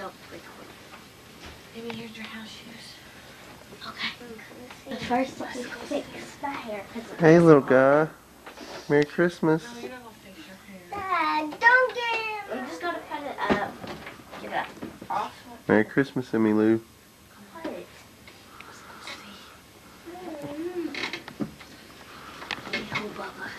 Don't record. Amy, here's your house shoes. Okay. But first, let's fix the hair. 'cause it Hey, looks little awful. guy. Merry Christmas. No, you're not fix your hair. Dad, don't get it. I'm just gonna put it up. Get it up. Off. Merry Christmas, Emmy Lou. Put it. Oh, Bubba.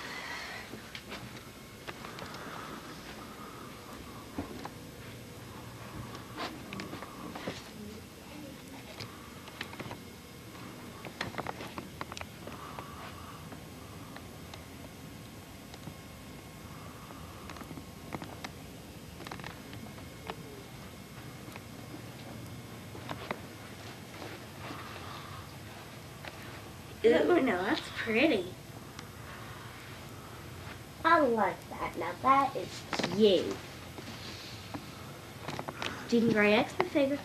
Ooh, no, that's pretty. I like that. Now that is cute. Dean Gray, X my finger.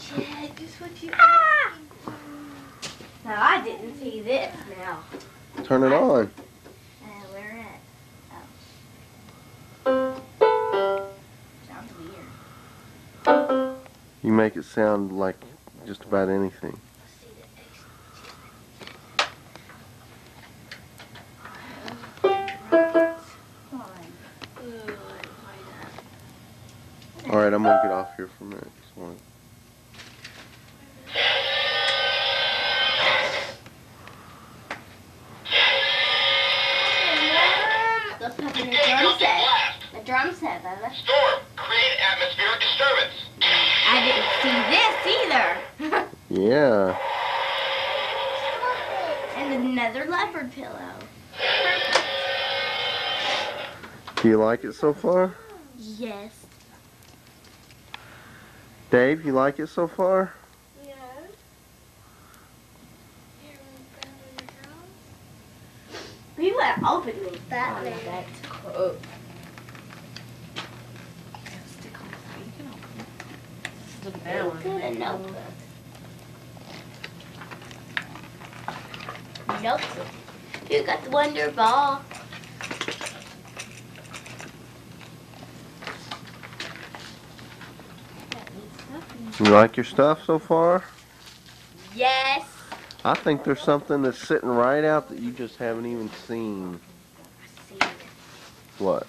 Chad, just what you Ah! Now I didn't see this now. Turn it on. Uh, where at? Oh. Sounds weird. You make it sound like just about anything. All right, I'm gonna get off here for a minute. Just wanna- Let's put in the drum set. The drum set, Bubba. Storm. Create atmospheric disturbance. I didn't see this either. Yeah. and another leopard pillow. Do you like it so far? Yes. Dave, you like it so far? We went opening that Oh, one. that's cool. Stick on it. You can open it. Look at that. Good a notebook. Notebook. You got the Wonder Ball. You like your stuff so far? Yes. I think there's something that's sitting right out that you just haven't even seen. I see it. What?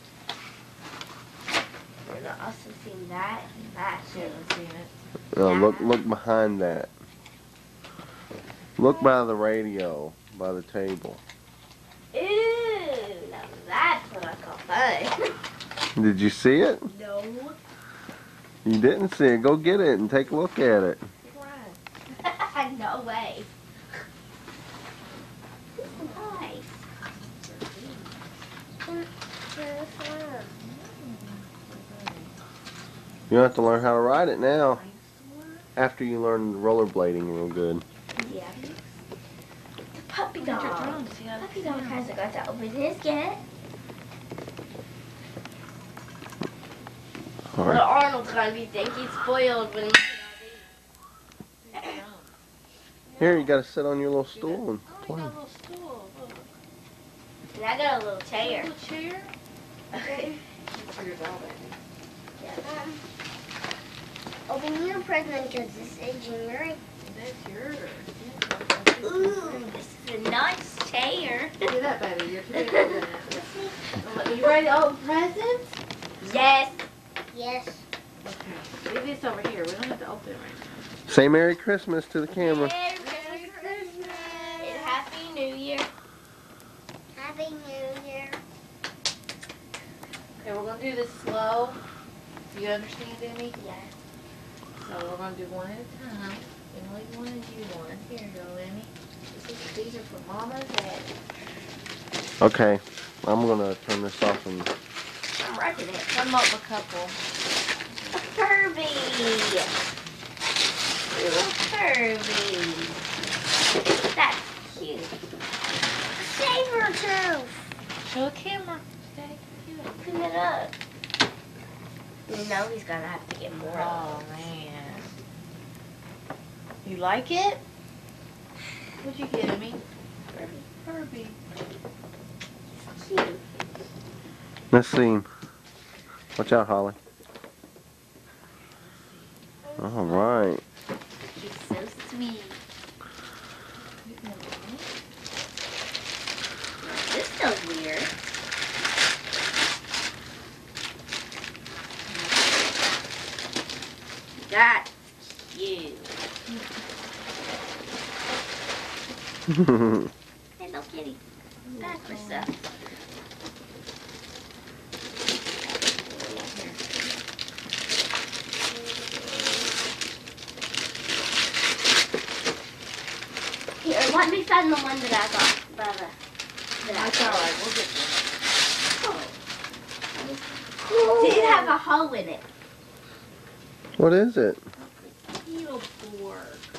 We've also seen that that She hasn't seen it. Uh, look, look behind that. Look by the radio, by the table. Ooh, now that's what I call fun. Did you see it? no. You didn't see it. Go get it and take a look at it. no way. Nice. You have to learn how to ride it now. After you learn rollerblading real good. Yeah. The puppy Look at your dog. drums. See how Puppy dog hasn't got to open his yet. All But right. Arnold's gonna be think he's spoiled when he Here, you got to sit on your little stool and Oh, you play. got a little stool. Look. And I got a little chair. Little chair. Okay. That's for your doll, baby. Open your present because this is junior. That's yours. Ooh, this is a nice chair. Look at that, baby. You're too big for that. You ready to open presents? Yes. Yes. Okay. Leave this over here. We don't have to open it right now. Say Merry Christmas to the camera. Merry Christmas. And Happy New Year. Happy New Year. Okay, we're gonna do this slow. Do you understand, Emmy? Yeah. So we're gonna do one at a time. Emily one and you one. Here you go, Emmy. This is, these are for Mama and Daddy. Okay, I'm gonna turn this off and I'm wrecking it. Come up a couple. A Furby. Little Furby. That's cute. Saber tooth. Show the camera. Daddy, cute. Open it up. You know he's gonna have to get more Oh of man. You like it? What'd you get me? Furby. Herbie. Cute. let's see. Watch out, Holly. All right. She's so sweet. This feels weird. That's you. Hello, kitty. That's my stuff. Let me find the one that I got. Baba. That I That's alright, we'll get oh. Did it have a hole in it? what is it? Beetleborg.